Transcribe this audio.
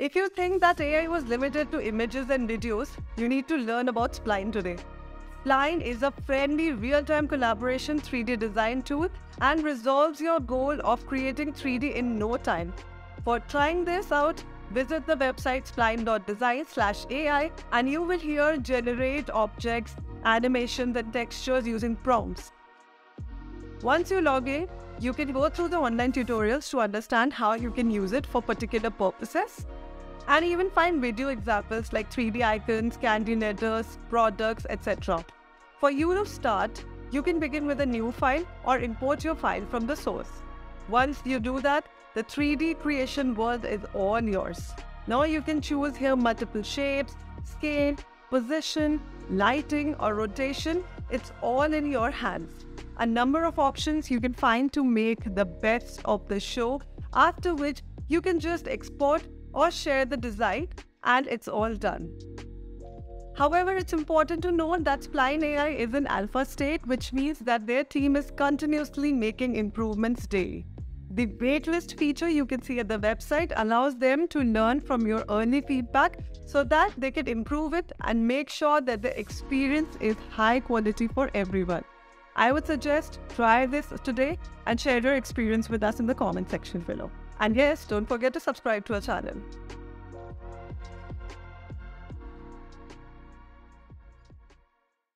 If you think that AI was limited to images and videos, you need to learn about Spline today. Spline is a friendly real-time collaboration 3D design tool and resolves your goal of creating 3D in no time. For trying this out, visit the website spline.design/ai and you will hear generate objects, animations and textures using prompts. Once you log in, you can go through the online tutorials to understand how you can use it for particular purposes and even find video examples like 3D icons, candy letters, products, etc. For you to start, you can begin with a new file or import your file from the source. Once you do that, the 3D creation world is all yours. Now you can choose here multiple shapes, scale, position, lighting or rotation. It's all in your hands. A number of options you can find to make the best of the show, after which you can just export or share the design and it's all done. However, it's important to note that Spline AI is in alpha state, which means that their team is continuously making improvements daily. The waitlist feature you can see at the website allows them to learn from your early feedback so that they can improve it and make sure that the experience is high quality for everyone. I would suggest try this today and share your experience with us in the comment section below. And yes, don't forget to subscribe to our channel.